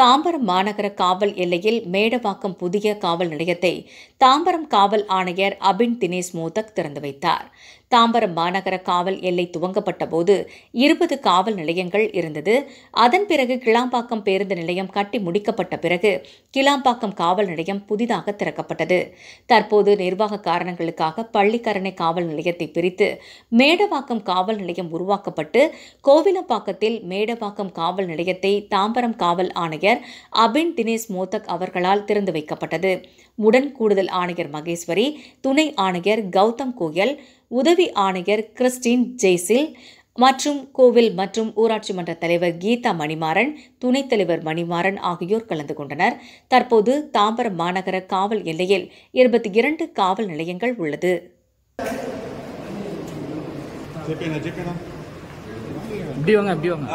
தாம்பரம் மாநகர காவல் எல்லையில் மேடவாக்கம் புதிய காவல் நிலையத்தை தாம்பரம் காவல் ஆணையர் அபின் தினேஷ் மோதக் திறந்து வைத்தார். தாம்பரம் மாநகர காவல் எல்லை துவங்கப்பட்ட போது இருபது காவல் நிலையங்கள் இருந்தது. அதன் பிறகு கிளாம்பாக்கம் பேருந்து நிலையம் கட்டி முடிக்கப்பட்ட பிறகு கிளாம்பாக்கம் காவல் நிலையம் புதிதாக திறக்கப்பட்டது. தற்போது நிர்வாக காரணங்களுக்காக பள்ளிக்கரணை காவல் நிலையத்தை பிரித்து மேடவாக்கம் காவல் நிலையம் உருவாக்கப்பட்டு கோவிலம்பாக்கத்தில் மேடவாக்கம் காவல் நிலையத்தை தாம்பரம் காவல் ஆணையர் அபின் தினேஷ் மோதக் அவர்களால் திறந்து வைக்கப்பட்டது. உடன் கூடுதல் ஆணையர் மகேஸ்வரி துணை ஆணையர் கௌதம் கோயல் உதவி ஆணையர் கிறிஸ்டின் ஜெய்சில் மற்றும் கோவில் மற்றும் ஊராட்சி மன்ற தலைவர் கீதா மணிமாறன் துணைத் தலைவர் மணிமாறன் ஆகியோர் கலந்து கொண்டனர். தற்போது தாம்பரம் மாநகர காவல் எல்லையில் இருபத்தி இரண்டு காவல் நிலையங்கள் உள்ளது. ஜேபிண்ணா ஜேபிண்ணா இப்படி வாங்க.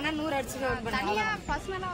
ஆனால் நூறு அடிச்சுட்டு தனியா பர்சனலா